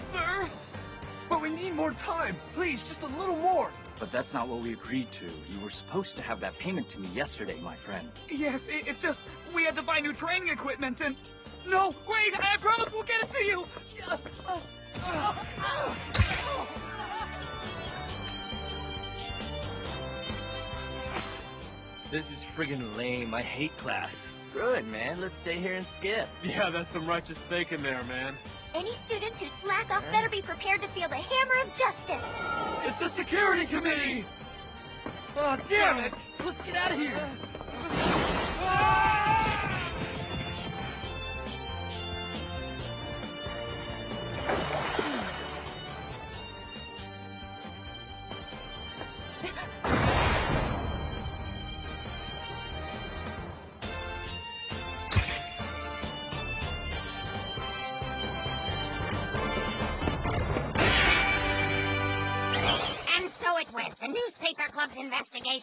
sir! But we need more time. Please, just a little more. But that's not what we agreed to. You were supposed to have that payment to me yesterday, my friend. Yes, it, it's just we had to buy new training equipment and... No, wait, I promise we'll get it to you! Uh, uh, uh, uh. This is friggin' lame. I hate class. Screw it, man. Let's stay here and skip. Yeah, that's some righteous thinking there, man. Any students who slack off better be prepared to feel the hammer of justice. It's the security committee! Oh, damn it! Let's get out of here! And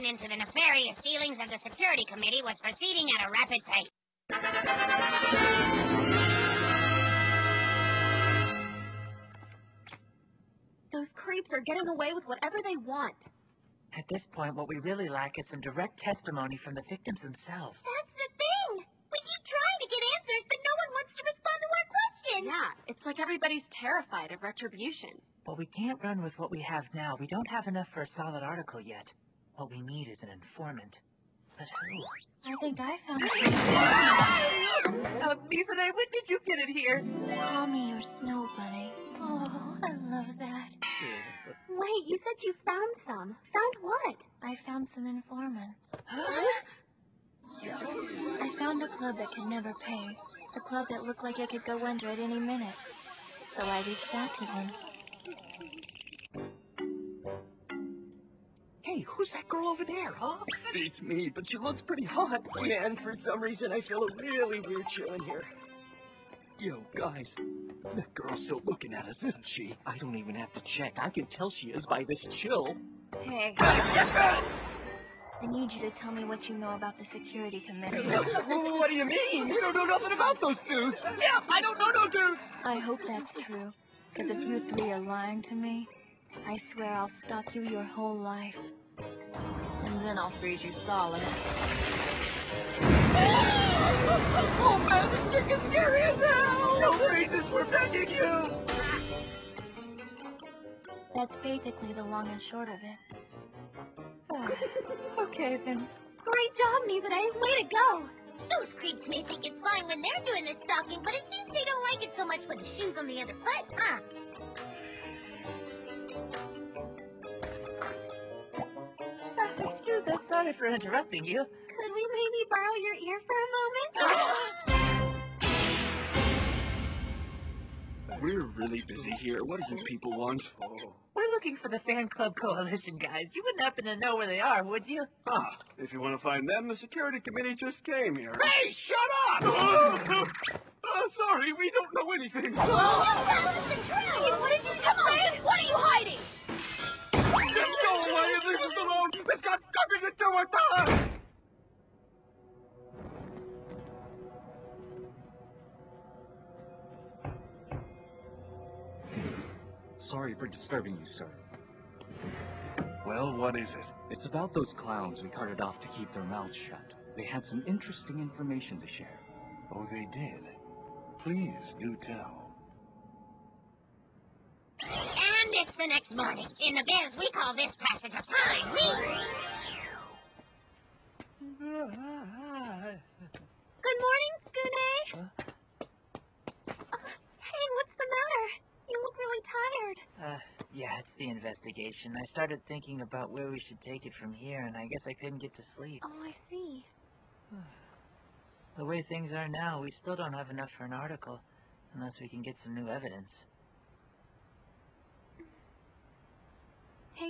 investigation into the nefarious dealings of the security committee was proceeding at a rapid pace. Those creeps are getting away with whatever they want. At this point, what we really lack is some direct testimony from the victims themselves. That's the thing! We keep trying to get answers, but no one wants to respond to our question! Yeah, it's like everybody's terrified of retribution. But we can't run with what we have now. We don't have enough for a solid article yet. What we need is an informant. But who? I think I found Uh, Mizore, when did you get it here? Call me your snow bunny. Oh, I love that. Wait, you said you found some. Found what? I found some informants. Huh? I found a club that could never pay. A club that looked like it could go under at any minute. So I reached out to them. Hey, who's that girl over there, huh? Beats me, but she looks pretty hot. Man, for some reason I feel a really weird chill in here. Yo, guys, that girl's still looking at us, isn't she? I don't even have to check. I can tell she is by this chill. Hey, I need you to tell me what you know about the security committee. what do you mean? You don't know nothing about those dudes. Yeah, I don't know no dudes. I hope that's true. Because if you three are lying to me, I swear I'll stalk you your whole life. And then I'll freeze you solid. Oh man, this chick is scary as hell. No freezes, we're begging you. That's basically the long and short of it. Okay, then. Great job, Mizore. Way to go! Those creeps may think it's fine when they're doing the stalking, but it seems they don't like it so much with the shoes on the other foot, huh? Excuse us, sorry for interrupting you. Could we maybe borrow your ear for a moment? We're really busy here. What do you people want? We're looking for the fan club coalition guys. You wouldn't happen to know where they are, would you? Ah, if you want to find them, the security committee just came here. Hey, shut up! Oh, oh, sorry, we don't know anything. Tell us the truth! What did you just say? What are you hiding? Sorry for disturbing you, sir. Well, what is it? It's about those clowns we carted off to keep their mouths shut. They had some interesting information to share. Oh, they did. Please do tell. And it's the next morning. In the biz, we call this passage of time. We... Good morning, Tsukune. Uh, hey, what's the matter? You look really tired. Uh, yeah, it's the investigation. I started thinking about where we should take it from here, and I guess I couldn't get to sleep. Oh, I see. The way things are now, we still don't have enough for an article, unless we can get some new evidence.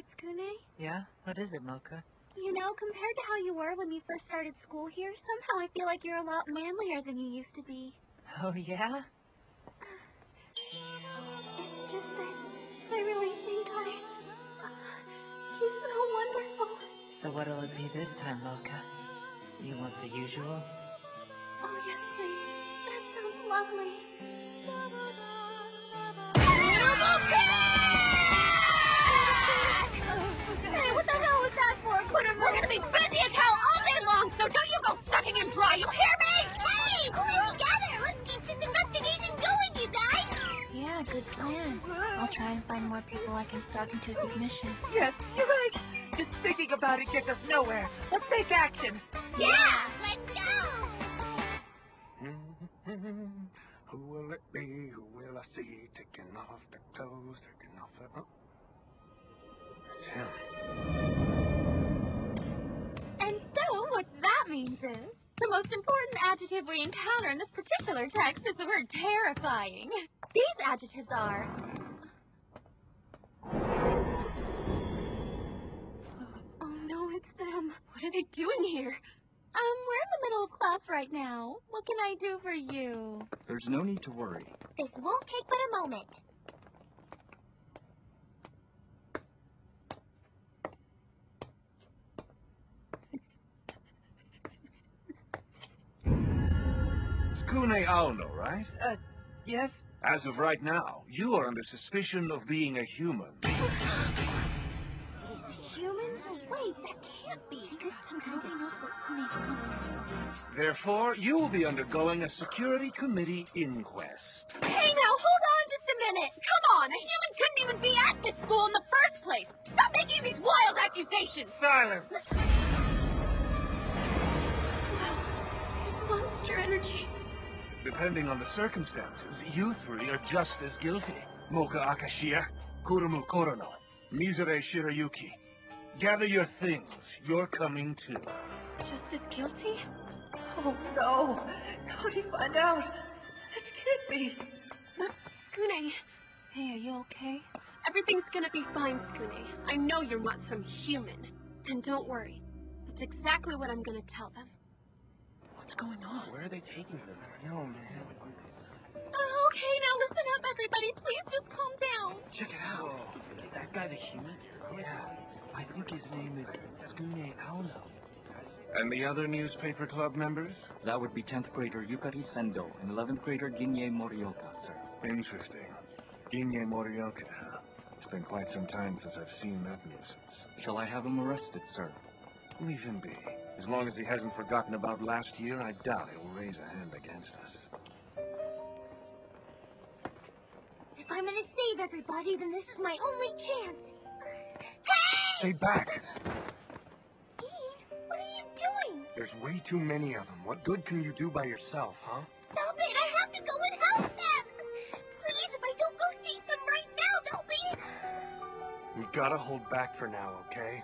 Hey, Tsukune. Yeah? What is it, Moka? You know, compared to how you were when you first started school here, somehow I feel like you're a lot manlier than you used to be. Oh, yeah? It's just that I really think I... You smell wonderful. So what'll it be this time, Moka? You want the usual? Oh, yes, please. That sounds lovely. Little We're gonna be busy as hell all day long, so don't you go sucking him dry, you hear me? Hey, pull it together! Let's keep this investigation going, you guys! Yeah, good plan. I'll try and find more people I can stalk into submission. Yes, you're right. Just thinking about it gets us nowhere. Let's take action. Yeah, yeah let's go! Who will it be? Who will I see? Taking off the clothes, taking off the... Oh. It's him. What that means is, the most important adjective we encounter in this particular text is the word terrifying. These adjectives are... Oh no, it's them. What are they doing here? Um, we're in the middle of class right now. What can I do for you? There's no need to worry. This won't take but a moment. Tsukune Aono, right? Uh, yes? As of right now, you are under suspicion of being a human. He's a human? Wait, that can't be. Is this some nobody knows what Tsukune's monster is? Therefore, you will be undergoing a security committee inquest. Hey now, hold on just a minute! Come on, a human couldn't even be at this school in the first place. Stop making these wild accusations. Silence! His monster energy. Depending on the circumstances, you three are just as guilty. Moka Akashiya, Kurumu Kurono, Mizore Shirayuki. Gather your things. You're coming too. Just as guilty? Oh no. How'd he find out? This can't be. Tsukune, Hey, are you okay? everything's gonna be fine, Tsukune. I know you're not some human. And don't worry. That's exactly what I'm gonna tell them. What's going on? Where are they taking them? No, man. Oh, okay, now listen up, everybody. Please just calm down. Check it out. Is that guy the human? Yeah. I think his name is Tsukune Aono. And the other newspaper club members? That would be 10th grader Yukari Sendo and 11th grader Ginei Morioka, sir. Interesting. Ginei Morioka. It's been quite some time since I've seen that nuisance. Shall I have him arrested, sir? Leave him be. As long as he hasn't forgotten about last year, I doubt he'll raise a hand against us. If I'm gonna save everybody, then this is my only chance. Hey! Stay back! Dean, what are you doing? There's way too many of them. What good can you do by yourself, huh? Stop it! I have to go and help them! Please, if I don't go save them right now, they'll be... We gotta hold back for now, okay?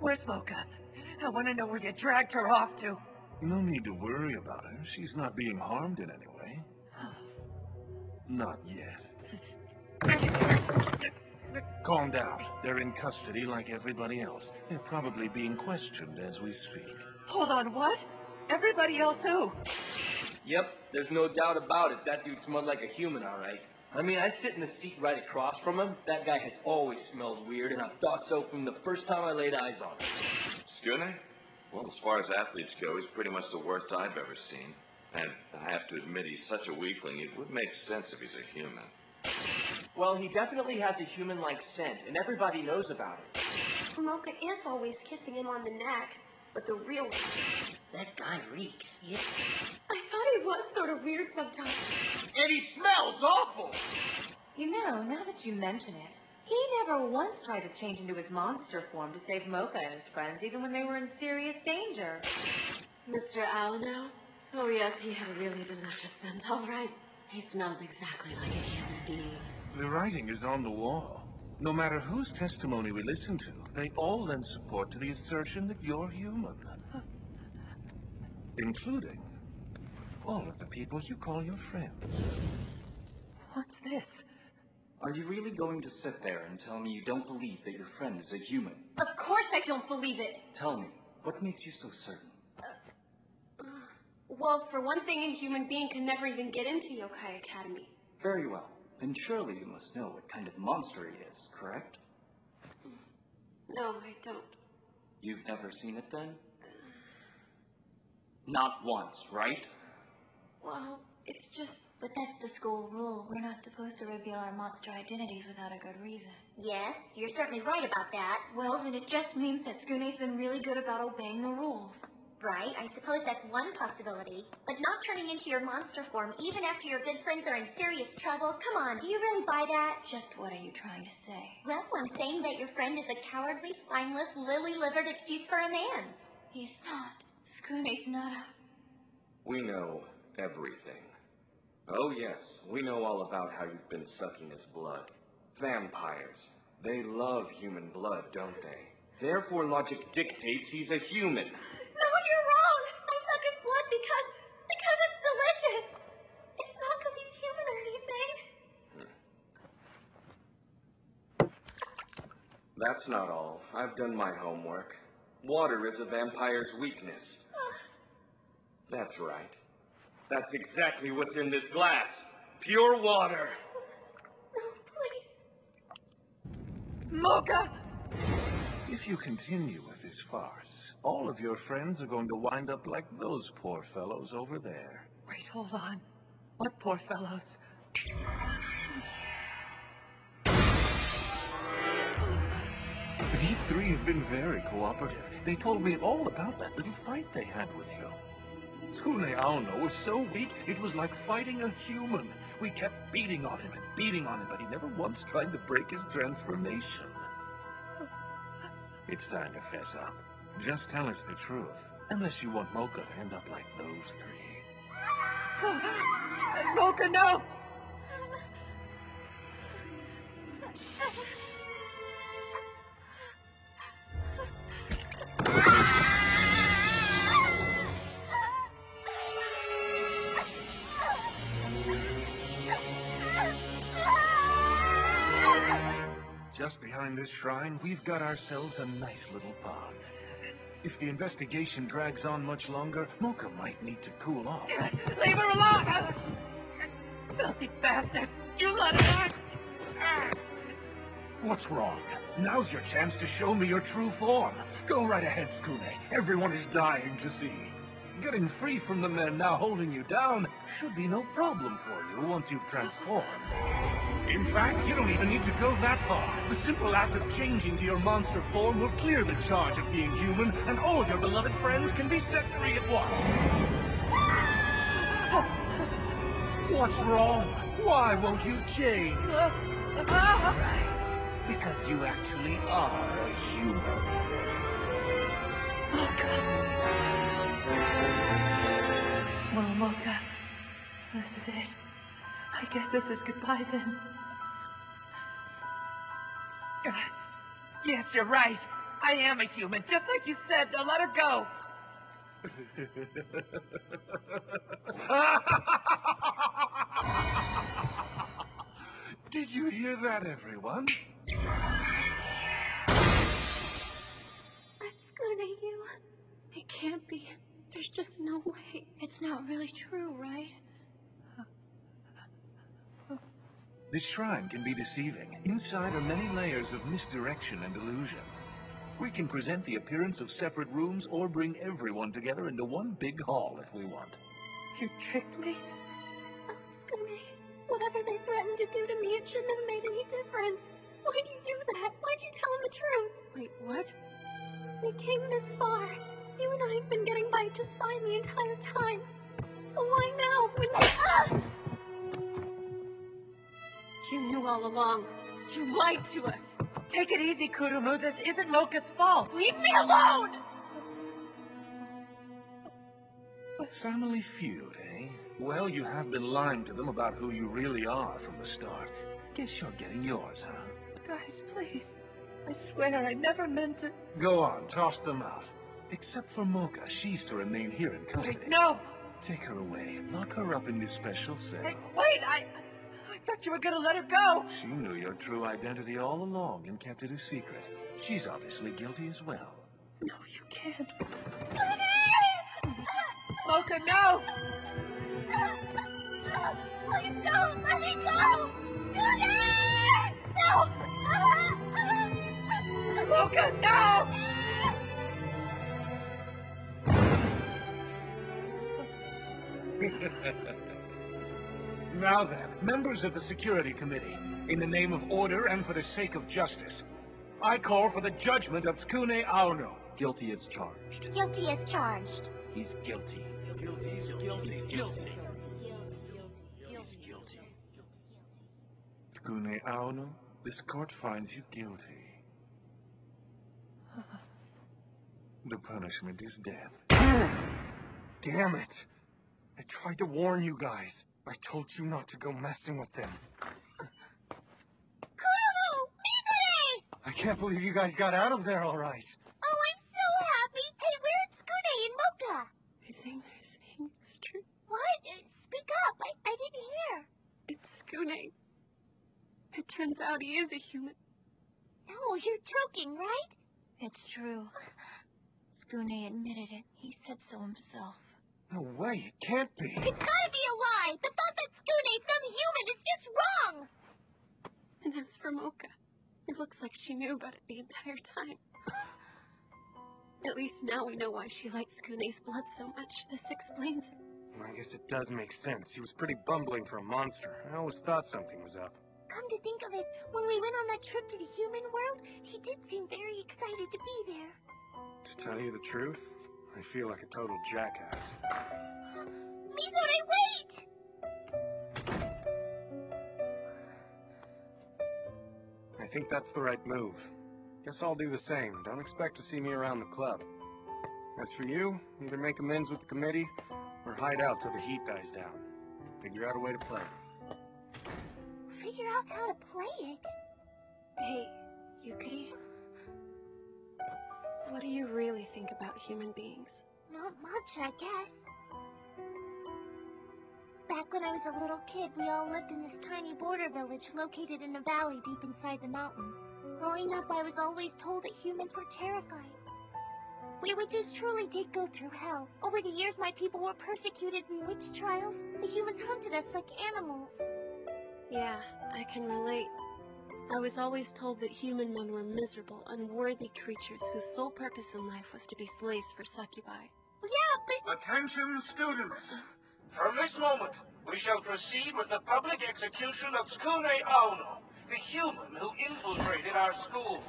Where's Moka? I want to know where you dragged her off to. No need to worry about her. She's not being harmed in any way. Not yet. Calm down. They're in custody like everybody else. They're probably being questioned as we speak. Hold on, what? Everybody else who? Yep, there's no doubt about it. That dude smelled like a human, all right. I mean, I sit in the seat right across from him. That guy has always smelled weird, and I've thought so from the first time I laid eyes on him. Tsukune? Well, as far as athletes go, he's pretty much the worst I've ever seen. And I have to admit, he's such a weakling, it would make sense if he's a human. Well, he definitely has a human-like scent, and everybody knows about it. Moka is always kissing him on the neck, but the real one. That guy reeks. I thought he was sort of weird sometimes. And he smells awful! You know, now that you mention it, he never once tried to change into his monster form to save Moka and his friends, even when they were in serious danger. Mr. Aono? Oh yes, he had a really delicious scent, all right. He smelled exactly like a human being. The writing is on the wall. No matter whose testimony we listen to, they all lend support to the assertion that you're human. Including all of the people you call your friends. What's this? Are you really going to sit there and tell me you don't believe that your friend is a human? Of course I don't believe it. Tell me, what makes you so certain? Well, for one thing, a human being can never even get into Yokai Academy. Very well. Then surely you must know what kind of monster he is, correct? No, I don't. You've never seen it then? Not once, right? Well, it's just... But that's the school rule. We're not supposed to reveal our monster identities without a good reason. Yes, you're certainly right about that. Well, then it just means that Tsukune's been really good about obeying the rules. Right, I suppose that's one possibility. But not turning into your monster form even after your good friends are in serious trouble? Come on, do you really buy that? Just what are you trying to say? Well, I'm saying that your friend is a cowardly, spineless, lily-livered excuse for a man. He's not. Tsukune's not a... We know everything. Oh yes, we know all about how you've been sucking his blood. Vampires. They love human blood, don't they? Therefore logic dictates he's a human. No, you're wrong! I suck his blood because... because it's delicious! It's not because he's human or anything. That's not all. I've done my homework. Water is a vampire's weakness. Ah. That's right. That's exactly what's in this glass. Pure water. No, please. Moka! If you continue with this farce, all of your friends are going to wind up like those poor fellows over there. Wait, hold on. What poor fellows? These three have been very cooperative. They told me all about that little fight they had with you. Tsukune Aono was so weak, it was like fighting a human. We kept beating on him and beating on him, but he never once tried to break his transformation. It's time to fess up. Just tell us the truth. Unless you want Moka to end up like those three. Moka, no! Just behind this shrine, we've got ourselves a nice little pond. If the investigation drags on much longer, Moka might need to cool off. Leave her alone! Filthy bastards! You let her out! What's wrong? Now's your chance to show me your true form. Go right ahead, Tsukune. Everyone is dying to see. Getting free from the men now holding you down should be no problem for you once you've transformed. In fact, you don't even need to go that far. The simple act of changing to your monster form will clear the charge of being human, and all your beloved friends can be set free at once. What's wrong? Why won't you change? Right, because you actually are a human. Oh, well, Moka, this is it. I guess this is goodbye then. Uh, Yes, you're right. I am a human, just like you said. Now let her go. Did you hear that, everyone? Just no way. It's not really true, right? This shrine can be deceiving. Inside are many layers of misdirection and illusion. We can present the appearance of separate rooms or bring everyone together into one big hall if we want. You tricked me? Oh, Tsukune. Whatever they threatened to do to me, it shouldn't have made any difference. Why'd you do that? Why'd you tell him the truth? Wait, what? We came this far. You and I have been getting by just fine the entire time. So why now, when you... Ah! You knew all along. You lied to us. Take it easy, Kurumu. This isn't Moka's fault. Leave me alone! Family feud, eh? Well, you have been lying to them about who you really are from the start. Guess you're getting yours, huh? Guys, please. I swear I never meant to. Go on, toss them out. Except for Moka, she's to remain here in custody. Wait, no! Take her away and lock her up in this special cell. Hey, wait! I. I thought you were gonna let her go! She knew your true identity all along and kept it a secret. She's obviously guilty as well. No, you can't. Moka, no! Please don't let me go! Scooter! No! Moka, no! now then, members of the Security Committee, in the name of order and for the sake of justice, I call for the judgment of Tsukune Aono. Guilty as charged. Guilty as charged. He's guilty. Guilty, guilty, He's guilty. He's guilty. Tsukune Aono, this court finds you guilty. The punishment is death. Damn it! I tried to warn you guys. I told you not to go messing with them. Kurumu! Mizore! I can't believe you guys got out of there all right. Oh, I'm so happy! Hey, where are Tsukune and Moka? think they're saying it's true. What? Speak up! I, I didn't hear. It's Tsukune. It turns out he is a human. No, you're joking, right? It's true. Tsukune admitted it. He said so himself. No way, it can't be. It's gotta be a lie! The thought that Tsukune, some human, is just wrong! And as for Moka, it looks like she knew about it the entire time. At least now we know why she likes Tsukune's blood so much. This explains it. I guess it does make sense. He was pretty bumbling for a monster. I always thought something was up. Come to think of it, when we went on that trip to the human world, he did seem very excited to be there. To tell you the truth, I feel like a total jackass. Mizore, wait! I think that's the right move. Guess I'll do the same. Don't expect to see me around the club. As for you, either make amends with the committee or hide out till the heat dies down. Figure out a way to play. Figure out how to play it. Hey, Yukari. What do you really think about human beings? Not much, I guess. Back when I was a little kid, we all lived in this tiny border village located in a valley deep inside the mountains. Growing up, I was always told that humans were terrifying. We witches truly did go through hell. Over the years, my people were persecuted in witch trials. The humans hunted us like animals. Yeah, I can relate. I was always told that human men were miserable, unworthy creatures whose sole purpose in life was to be slaves for succubi. Yeah, but... Attention, students! From this moment, we shall proceed with the public execution of Tsukune Aono, the human who infiltrated our school.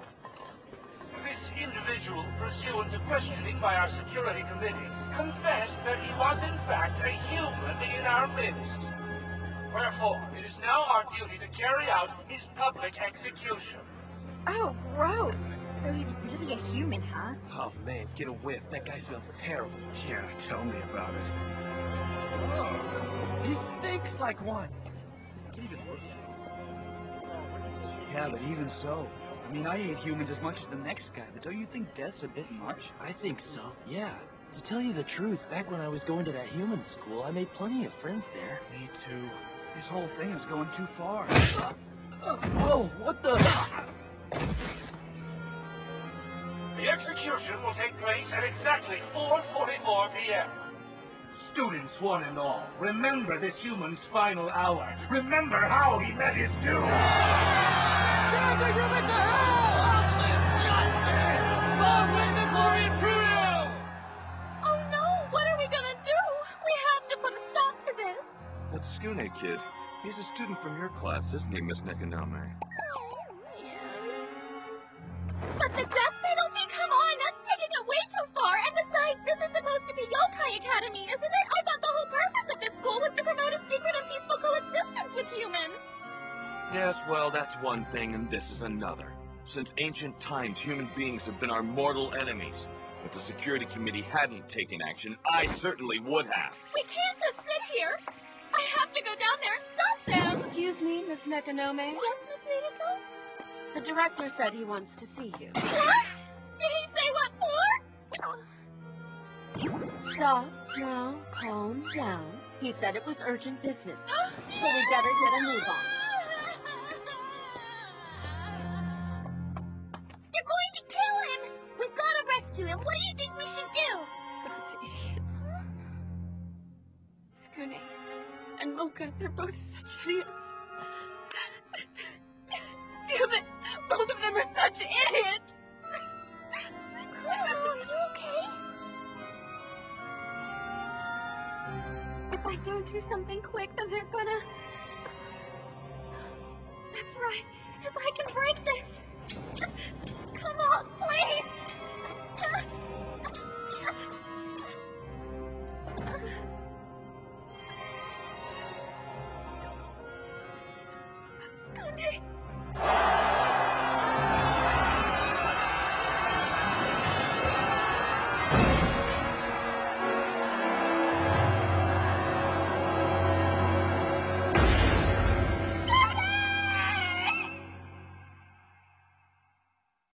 This individual, pursuant to questioning by our security committee, confessed that he was in fact a human in our midst. Wherefore, it is now our duty to carry out his public execution. Oh, gross! So he's really a human, huh? Oh man, get a whiff. That guy smells terrible. Yeah, tell me about it. He stinks like one. Can't even look Yeah, but even so. I mean, I hate humans as much as the next guy, but don't you think death's a bit much? I think so, yeah. To tell you the truth, back when I was going to that human school, I made plenty of friends there. Me too. This whole thing is going too far. Whoa, what the? The execution will take place at exactly 4.44 p.m. Students one and all, remember this human's final hour. Remember how he met his doom. Damn the human to hell! That kid, he's a student from your class, isn't he, Miss Nekonome? Yes. But the death penalty? Come on, that's taking it way too far. And besides, this is supposed to be Yokai Academy, isn't it? I thought the whole purpose of this school was to promote a secret and peaceful coexistence with humans. Yes, well, that's one thing, and this is another. Since ancient times, human beings have been our mortal enemies. If the security committee hadn't taken action, I certainly would have. We can't Excuse me, Miss Nekonome. Yes, Miss Nanako? The director said he wants to see you. What? Did he say what for? Stop. Now, calm down. He said it was urgent business. so we better get a move on. They're going to kill him! We've got to rescue him. What do you think we should do? Those idiots. Tsukune and Moka, they're both such idiots. Both of them are such idiots! Kurumu, are you okay? If I don't do something quick, then they're gonna... That's right. If I can break this... Come on, please!